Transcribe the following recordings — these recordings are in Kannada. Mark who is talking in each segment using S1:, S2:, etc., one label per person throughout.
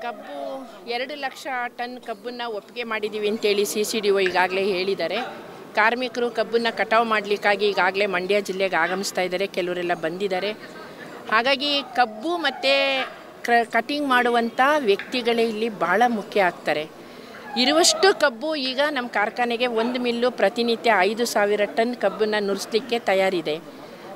S1: ಕಬ್ಬು ಎರಡು ಲಕ್ಷ ಟನ್ ಕಬ್ಬನ್ನು ಒಪ್ಪಿಗೆ ಮಾಡಿದ್ದೀವಿ ಅಂತೇಳಿ ಸಿ ಸಿ ಡಿ ಒ ಈಗಾಗಲೇ ಹೇಳಿದ್ದಾರೆ. ಕಾರ್ಮಿಕರು ಕಬ್ಬನ್ನು ಕಟಾವು ಮಾಡಲಿಕ್ಕಾಗಿ ಈಗಾಗಲೇ ಮಂಡ್ಯ ಜಿಲ್ಲೆಗೆ ಆಗಮಿಸ್ತಾ ಇದ್ದಾರೆ, ಕೆಲವರೆಲ್ಲ ಬಂದಿದ್ದಾರೆ. ಹಾಗಾಗಿ ಕಬ್ಬು ಮತ್ತು ಕ್ರ ಕಟಿಂಗ್ ಮಾಡುವಂಥ ವ್ಯಕ್ತಿಗಳೇ ಇಲ್ಲಿ ಭಾಳ ಮುಖ್ಯ ಆಗ್ತಾರೆ. ಇರುವಷ್ಟು ಕಬ್ಬು ಈಗ ನಮ್ಮ ಕಾರ್ಖಾನೆಗೆ ಒಂದು ಮಿಲ್ಲು ಪ್ರತಿನಿತ್ಯ ಐದು ಸಾವಿರ ಟನ್ ಕಬ್ಬನ್ನು ನುರಿಸ್ಲಿಕ್ಕೆ ತಯಾರಿದೆ.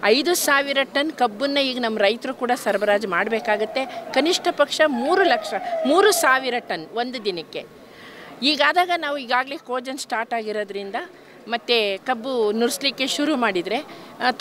S1: ಐದು ಸಾವಿರ ಟನ್ ಕಬ್ಬನ್ನು ಈಗ ನಮ್ಮ ರೈತರು ಕೂಡ ಸರಬರಾಜು ಮಾಡಬೇಕಾಗತ್ತೆ. ಕನಿಷ್ಠ ಪಕ್ಷ ಮೂರು ಲಕ್ಷ, ಮೂರು ಸಾವಿರ ಟನ್ ಒಂದು ದಿನಕ್ಕೆ. ಈಗಾದಾಗ ನಾವು ಈಗಾಗಲೇ ಕೋಜನ್ ಸ್ಟಾರ್ಟ್ ಆಗಿರೋದ್ರಿಂದ ಮತ್ತು ಕಬ್ಬು ನುರಿಸ್ಲಿಕ್ಕೆ ಶುರು ಮಾಡಿದರೆ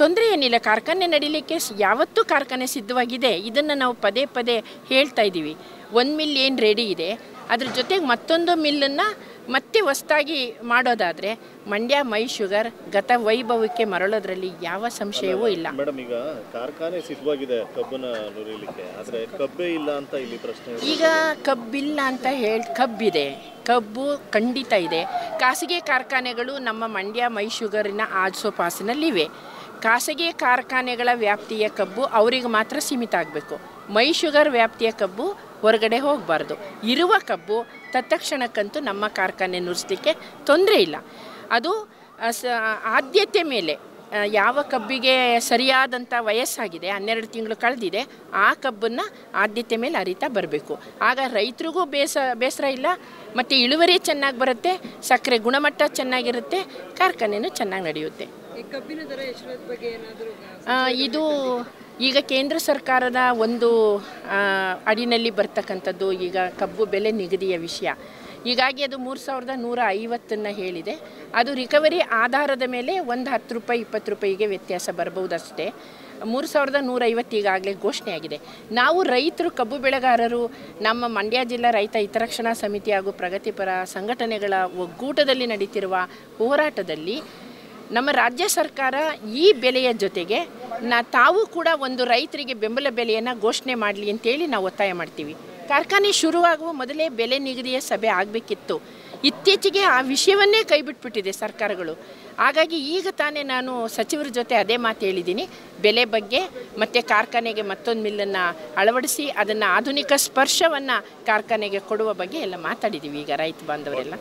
S1: ತೊಂದರೆ ಏನಿಲ್ಲ. ಕಾರ್ಖಾನೆ ನಡೀಲಿಕ್ಕೆ ಯಾವತ್ತೂ ಕಾರ್ಖಾನೆ ಸಿದ್ಧವಾಗಿದೆ. ಇದನ್ನು ನಾವು ಪದೇ ಪದೇ ಹೇಳ್ತಾ ಇದ್ದೀವಿ. ಒಂದು ಮಿಲ್ ಏನು ರೆಡಿ ಇದೆ. ಅದ್ರ ಜೊತೆಗೆ ಮತ್ತೊಂದು ಮಿಲ್ಲನ್ನು ಮತ್ತೆ ಹೊಸ್ದಾಗಿ ಮಾಡೋದಾದರೆ ಮಂಡ್ಯ ಮೈ ಶುಗರ್ ಗತ ವೈಭವಕ್ಕೆ ಮರಳೋದ್ರಲ್ಲಿ ಯಾವ ಸಂಶಯವೂ ಇಲ್ಲ.
S2: ಮೇಡಮ್ ಈಗ ಕಾರ್ಖಾನೆ ಸಿದ್ಧವಾಗಿದೆ ಕಬ್ಬನ್ನ ನುರಿಲಿಕ್ಕೆ. ಆದ್ರೆ ಕಬ್ಬೇ ಇಲ್ಲ ಅಂತ ಇಲ್ಲಿ ಪ್ರಶ್ನೆ
S1: ಈಗ ಕಬ್ಬಿಲ್ಲ ಅಂತ ಹೇಳಿ ಕಬ್ಬಿದೆ. ಕಬ್ಬು ಖಂಡಿತ ಇದೆ. ಖಾಸಗಿ ಕಾರ್ಖಾನೆಗಳು ನಮ್ಮ ಮಂಡ್ಯ ಮೈ ಶುಗರಿನ ಆಜೋಪಾಸಿನಲ್ಲಿವೆ. ಖಾಸಗಿ ಕಾರ್ಖಾನೆಗಳ ವ್ಯಾಪ್ತಿಯ ಕಬ್ಬು ಅವರಿಗೆ ಮಾತ್ರ ಸೀಮಿತ ಆಗಬೇಕು. ಮೈ ಶುಗರ್ ವ್ಯಾಪ್ತಿಯ ಕಬ್ಬು ಹೊರಗಡೆ ಹೋಗಬಾರ್ದು. ಇರುವ ಕಬ್ಬು ತತ್ಕ್ಷಣಕ್ಕಂತೂ ನಮ್ಮ ಕಾರ್ಖಾನೆ ನುರಿಸಲಿಕ್ಕೆ ತೊಂದರೆ ಇಲ್ಲ. ಅದು ಆದ್ಯತೆ ಮೇಲೆ ಯಾವ ಕಬ್ಬಿಗೆ ಸರಿಯಾದಂಥ ವಯಸ್ಸಾಗಿದೆ, ಹನ್ನೆರಡು ತಿಂಗಳು ಕಳೆದಿದೆ, ಆ ಕಬ್ಬನ್ನು ಆದ್ಯತೆ ಮೇಲೆ ಅರಿತಾ ಬರಬೇಕು. ಆಗ ರೈತರಿಗೂ ಬೇಸ, ಬೇಸರ ಇಲ್ಲ ಮತ್ತು ಇಳುವರಿ ಚೆನ್ನಾಗಿ ಬರುತ್ತೆ ಸಕ್ಕರೆ ಗುಣಮಟ್ಟ ಚೆನ್ನಾಗಿರುತ್ತೆ ಕಾರ್ಖಾನೆನೂ ಚೆನ್ನಾಗಿ ನಡೆಯುತ್ತೆ. ಇದು ಈಗ ಕೇಂದ್ರ ಸರ್ಕಾರದ ಒಂದು ಅಡಿನಲ್ಲಿ ಬರ್ತಕ್ಕಂಥದ್ದು ಈಗ ಕಬ್ಬು ಬೆಲೆ ನಿಗದಿಯ ವಿಷಯ. ಹೀಗಾಗಿ ಅದು ಮೂರು ಸಾವಿರದ ನೂರ ಐವತ್ತನ್ನು ಹೇಳಿದೆ. ಅದು ರಿಕವರಿ ಆಧಾರದ ಮೇಲೆ ಒಂದು ಹತ್ತು ರೂಪಾಯಿ, ಇಪ್ಪತ್ತು ರೂಪಾಯಿಗೆ ವ್ಯತ್ಯಾಸ ಬರಬಹುದಷ್ಟೇ. ಮೂರು ಸಾವಿರದ ನೂರ ಐವತ್ತು ಈಗಾಗಲೇ ಘೋಷಣೆ ಆಗಿದೆ ನಾವು ರೈತರು, ಕಬ್ಬು ಬೆಳೆಗಾರರು, ನಮ್ಮ ಮಂಡ್ಯ ಜಿಲ್ಲಾ ರೈತ ಹಿತರಕ್ಷಣಾ ಸಮಿತಿ ಹಾಗೂ ಪ್ರಗತಿಪರ ಸಂಘಟನೆಗಳ ಒಗ್ಗೂಟದಲ್ಲಿ ನಡೀತಿರುವ ಹೋರಾಟದಲ್ಲಿ ನಮ್ಮ ರಾಜ್ಯ ಸರ್ಕಾರ ಈ ಬೆಲೆಯ ಜೊತೆಗೆ ನಾ ತಾವು ಕೂಡ ಒಂದು ರೈತರಿಗೆ ಬೆಂಬಲ ಬೆಲೆಯನ್ನು ಘೋಷಣೆ ಮಾಡಲಿ ಅಂತೇಳಿ ನಾವು ಒತ್ತಾಯ ಮಾಡ್ತೀವಿ. ಕಾರ್ಖಾನೆ ಶುರುವಾಗುವ ಮೊದಲೇ ಬೆಲೆ ನಿಗದಿಯ ಸಭೆ ಆಗಬೇಕಿತ್ತು. ಇತ್ತೀಚೆಗೆ ಆ ವಿಷಯವನ್ನೇ ಕೈಬಿಟ್ಬಿಟ್ಟಿದೆ ಸರ್ಕಾರಗಳು. ಹಾಗಾಗಿ ಈಗ ತಾನೇ ನಾನು ಸಚಿವರ ಜೊತೆ ಅದೇ ಮಾತು ಹೇಳಿದ್ದೀನಿ. ಬೆಲೆ ಬಗ್ಗೆ ಮತ್ತು ಕಾರ್ಖಾನೆಗೆ ಮತ್ತೊಂದು ಮಿಲ್ಲನ್ನು ಅಳವಡಿಸಿ ಅದನ್ನು ಆಧುನಿಕ ಸ್ಪರ್ಶವನ್ನು ಕಾರ್ಖಾನೆಗೆ ಕೊಡುವ ಬಗ್ಗೆ ಎಲ್ಲ ಮಾತಾಡಿದ್ದೀವಿ ಈಗ ರೈತ ಬಾಂಧವರೆಲ್ಲ.